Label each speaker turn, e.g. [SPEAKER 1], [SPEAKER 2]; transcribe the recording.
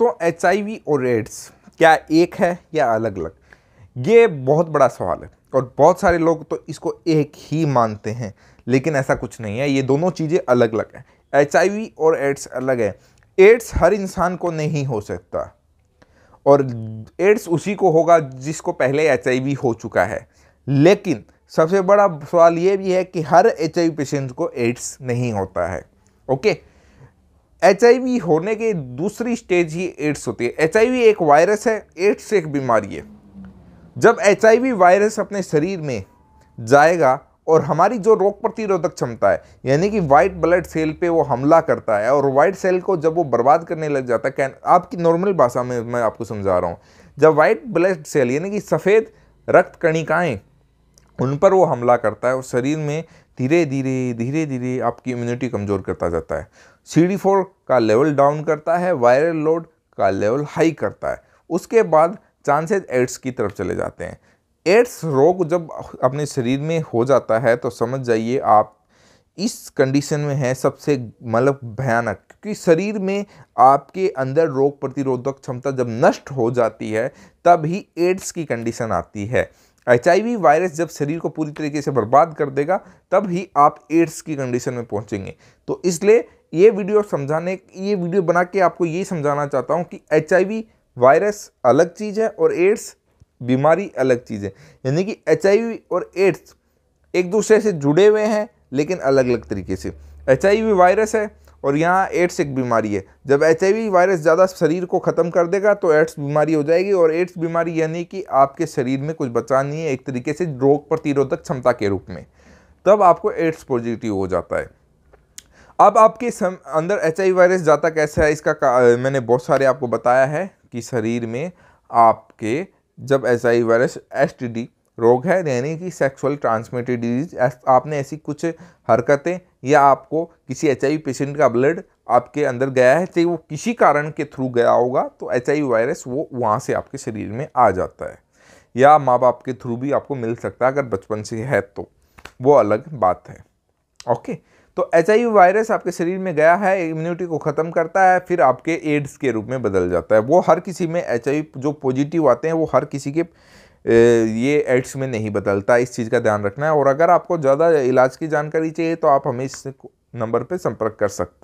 [SPEAKER 1] दोस्तों एच और एड्स क्या एक है या अलग अलग ये बहुत बड़ा सवाल है और बहुत सारे लोग तो इसको एक ही मानते हैं, लेकिन ऐसा कुछ नहीं है। ये दोनों चीज़ें अलग अलग हैं एच और एड्स अलग है। एड्स हर इंसान को नहीं हो सकता और एड्स उसी को होगा जिसको पहले एचआईवी हो चुका है। लेकिन सबसे बड़ा सवाल ये भी है कि हर एचआईवी पेशेंट को एड्स नहीं होता है। ओके? एचआईवी होने के दूसरी स्टेज ही एड्स होती है। एचआईवी एक वायरस है एड्स एक बीमारी है। जब एचआईवी वायरस अपने शरीर में जाएगा और हमारी जो रोग प्रतिरोधक क्षमता है, यानी कि वाइट ब्लड सेल पे वो हमला करता है और वाइट सेल को जब वो बर्बाद करने लग जाता है आपकी नॉर्मल भाषा में मैं आपको समझा रहा हूँ। जब वाइट ब्लड सेल यानी कि सफ़ेद रक्त कणिकाएँ, उन पर वो हमला करता है और शरीर में धीरे धीरे धीरे धीरे आपकी इम्यूनिटी कमज़ोर करता जाता है। सी फोर का लेवल डाउन करता है वायरल लोड का लेवल हाई करता है। उसके बाद चांसेस एड्स की तरफ़ चले जाते हैं। एड्स रोग जब अपने शरीर में हो जाता है तो समझ जाइए आप इस कंडीशन में है सबसे मतलब भयानक, क्योंकि शरीर में आपके अंदर रोग प्रतिरोधक क्षमता जब नष्ट हो जाती है तब ही एड्स की कंडीशन आती है। एचआईवी वायरस जब शरीर को पूरी तरीके से बर्बाद कर देगा, तब ही आप एड्स की कंडीशन में पहुँचेंगे। तो इसलिए ये वीडियो समझाने, ये वीडियो बना के आपको ये समझाना चाहता हूँ कि एचआईवी वायरस अलग चीज़ है और एड्स बीमारी अलग चीज़ है। यानी कि एचआईवी और एड्स एक दूसरे से जुड़े हुए हैं, लेकिन अलग अलग तरीके से। एच वायरस है और यहाँ एड्स एक बीमारी है। जब एचआईवी वायरस ज़्यादा शरीर को ख़त्म कर देगा तो एड्स बीमारी हो जाएगी और एड्स बीमारी यानी कि आपके शरीर में कुछ बचा नहीं है एक तरीके से रोग प्रतिरोधक क्षमता के रूप में। तब आपको एड्स पॉजिटिव हो जाता है। अब आपके सम, अंदर एचआईवी वायरस जाता कैसा है इसका मैंने बहुत सारे आपको बताया है कि शरीर में आपके जब एच वायरस एस रोग है, यानी कि सेक्सुअल ट्रांसमिटेड डिज़ीज़ आपने ऐसी कुछ हरकतें या आपको किसी एचआईवी पेशेंट का ब्लड आपके अंदर गया है, चाहे वो किसी कारण के थ्रू गया होगा तो एचआईवी वायरस वो वहाँ से आपके शरीर में आ जाता है। या माँ बाप के थ्रू भी आपको मिल सकता है, अगर बचपन से है तो। वो अलग बात है। ओके तो एचआईवी वायरस आपके शरीर में गया है इम्यूनिटी को ख़त्म करता है, फिर आपके एड्स के रूप में बदल जाता है। वो हर किसी में एच जो पॉजिटिव आते हैं, वो हर किसी के ये एड्स में नहीं बदलता, इस चीज़ का ध्यान रखना है। और अगर आपको ज़्यादा इलाज की जानकारी चाहिए तो आप हमें इस नंबर पर संपर्क कर सकते